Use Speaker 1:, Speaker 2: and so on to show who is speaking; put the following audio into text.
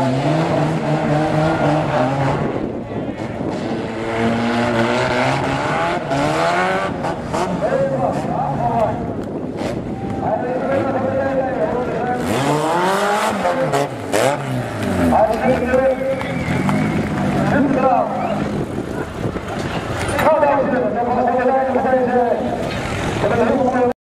Speaker 1: Yeah. Mm-hmm.